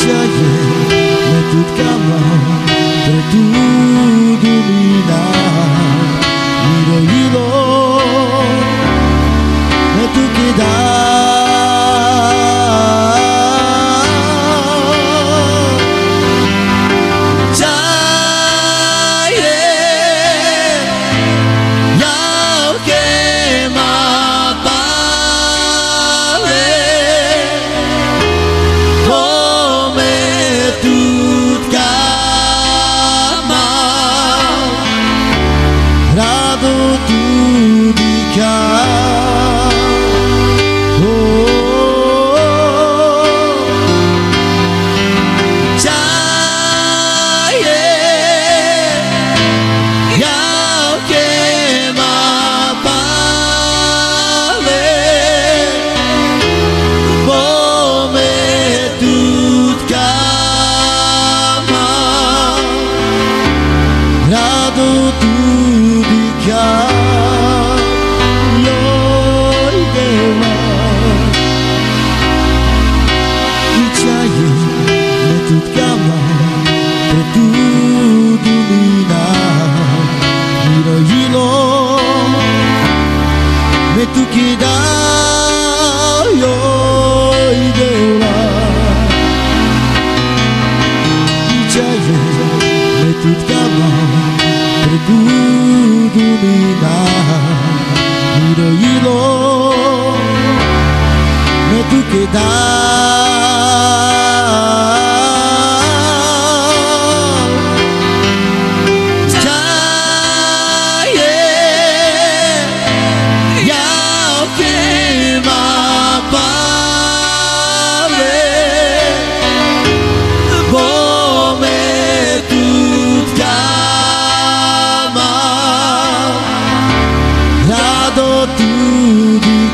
Jaya, let it come on. Rado tu dica Loi deva Ichaye me tut kama Te tu domina Hiro hiro Me tu 組がいろいろ目つけた。Ado tu di